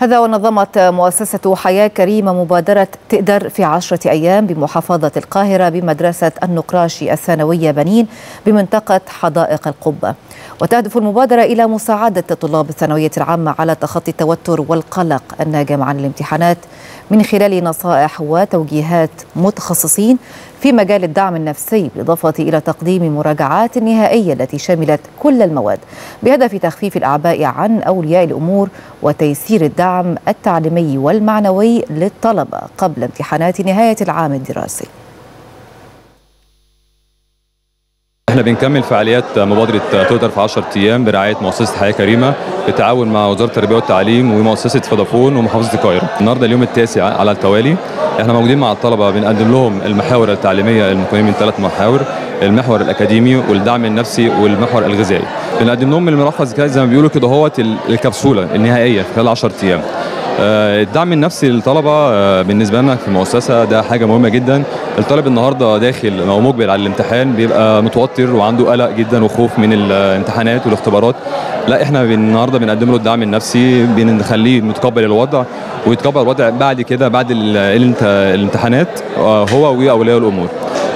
هذا ونظمت مؤسسة حياة كريمة مبادرة تقدر في عشرة أيام بمحافظة القاهرة بمدرسة النقراشي الثانوية بنين بمنطقة حدائق القبة. وتهدف المبادرة إلى مساعدة طلاب الثانوية العامة على تخطي التوتر والقلق. الناجم عن الامتحانات من خلال نصائح وتوجيهات متخصصين في مجال الدعم النفسي بالإضافة إلى تقديم مراجعات نهائية التي شملت كل المواد بهدف تخفيف الأعباء عن أولياء الأمور وتيسير الدعم التعليمي والمعنوي للطلبة قبل امتحانات نهاية العام الدراسي. إحنا بنكمل فعاليات مبادرة تقدر في 10 أيام برعاية مؤسسة حياة كريمة بالتعاون مع وزارة التربية والتعليم ومؤسسة فودافون ومحافظة القاهرة. النهارده اليوم التاسع على التوالي إحنا موجودين مع الطلبة بنقدم لهم المحاور التعليمية المكونة من ثلاث محاور المحور الأكاديمي والدعم النفسي والمحور الغذائي. بنقدم لهم الملخص زي ما بيقولوا كده هوت الكبسولة النهائية خلال 10 أيام. الدعم النفسي للطلبة بالنسبة لنا في المؤسسة ده حاجة مهمة جدا. الطالب النهارده داخل أو مقبل على الامتحان بيبقى متوتر وعنده قلق جدا وخوف من الامتحانات والاختبارات. لا إحنا النهارده بنقدم له الدعم النفسي بنخليه متقبل الوضع ويتقبل الوضع بعد كده بعد الامتحانات هو واولياء الأمور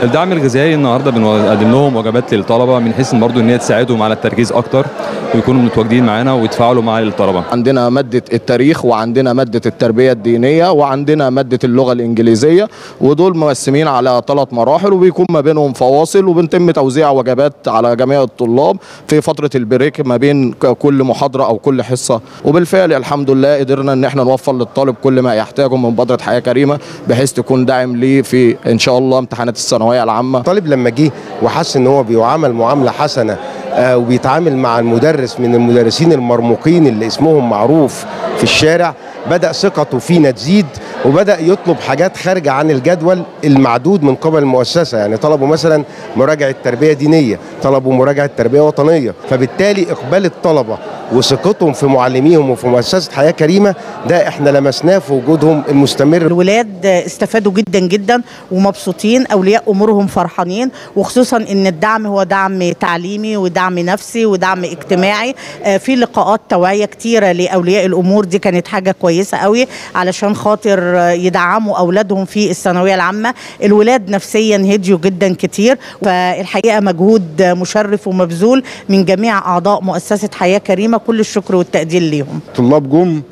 الدعم الغذائي النهارده بنقدم لهم وجبات للطلبة من حيث برضه إن هي تساعدهم على التركيز أكتر ويكونوا متواجدين معانا ويتفاعلوا مع الطلبة. عندنا مادة التاريخ وعندنا مادة التربية الدينية وعندنا مادة اللغة الإنجليزية ودول مقسمين على ثلاث مراحل وبيكون ما بينهم فواصل وبنتم توزيع وجبات على جميع الطلاب في فترة البريك ما بين كل محاضرة أو كل حصة وبالفعل الحمد لله قدرنا إن إحنا نوفر للطالب كل ما يحتاجه من مبادرة حياة كريمة بحيث تكون داعم ليه في إن شاء الله امتحانات الثانوية العامة. الطالب لما جه وحس إن هو بيعامل معاملة حسنة آه وبيتعامل مع المدرس من المدرسين المرموقين اللي اسمهم معروف في الشارع بدأ ثقته فينا تزيد وبدأ يطلب حاجات خارجة عن الجدول المعدود من قبل المؤسسة. يعني طلبوا مثلا مراجعة تربية دينية طلبوا مراجعة تربية وطنية. فبالتالي إقبال الطلبة وثقتهم في معلميهم وفي مؤسسة حياة كريمة ده إحنا لمسناه في وجودهم المستمر. الولاد استفادوا جدا جدا ومبسوطين أولياء أمورهم فرحانين وخصوصا إن الدعم هو دعم تعليمي ودعم نفسي ودعم اجتماعي. في لقاءات توعية كتيرة لأولياء الأمور دي. كانت حاجة كويسة قوي علشان خاطر يدعموا أولادهم في الثانوية العامة. الولاد نفسيا هديوا جدا كتير فالحقيقة مجهود مشرف ومبذول من جميع أعضاء مؤسسة حياة كريمة. كل الشكر والتقدير ليهم. طلاب جم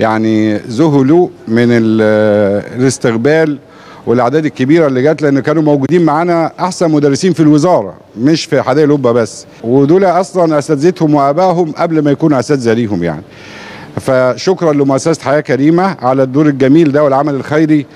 يعني ذهلوا من الاستقبال والأعداد الكبيرة اللي جت لأن كانوا موجودين معانا أحسن مدرسين في الوزارة مش في حدائق القبه بس. ودول أصلا أساتذتهم وآبائهم قبل ما يكونوا أساتذة ليهم يعني. فشكرا لمؤسسة حياة كريمة على الدور الجميل ده والعمل الخيري.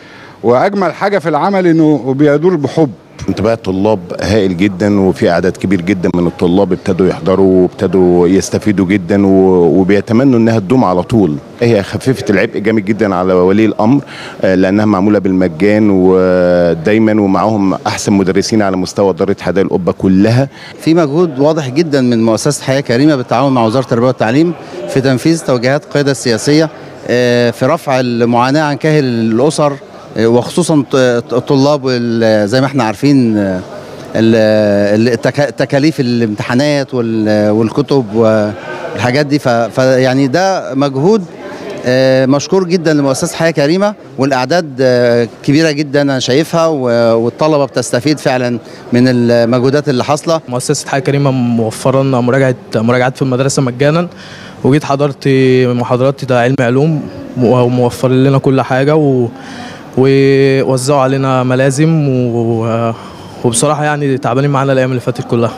وأجمل حاجة في العمل إنه بيدور بحب. انتباه الطلاب هائل جدا وفي أعداد كبير جدا من الطلاب ابتدوا يحضروا وابتدوا يستفيدوا جدا وبيتمنوا إنها تدوم على طول. هي خففت العبء جامد جدا على ولي الأمر لأنها معمولة بالمجان ودايما ومعاهم أحسن مدرسين على مستوى إدارة حدائق القبة كلها. في مجهود واضح جدا من مؤسسة حياة كريمة بالتعاون مع وزارة التربية والتعليم. في تنفيذ توجيهات القيادة السياسية في رفع المعاناة عن كاهل الأسر وخصوصا الطلاب زي ما إحنا عارفين تكاليف الامتحانات والكتب والحاجات دي. فيعني ده مجهود مشكور جدا لمؤسسة حياة كريمة والأعداد كبيرة جدا أنا شايفها والطلبة بتستفيد فعلا من المجهودات اللي حاصلة. مؤسسة حياة كريمة موفرة لنا مراجعه مراجعات في المدرسة مجانا وجيت حضرت محاضرات علم علوم وموفر لنا كل حاجة و ووزعوا علينا ملازم و... وبصراحة يعني تعبانين معانا الأيام اللي فاتت كلها.